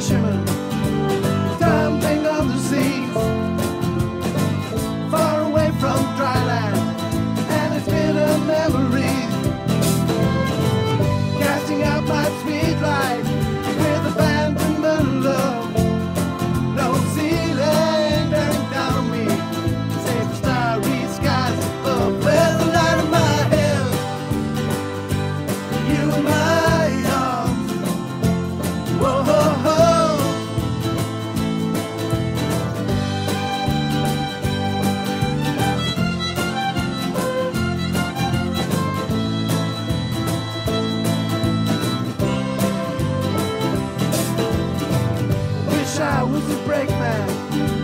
fisherman a brakeman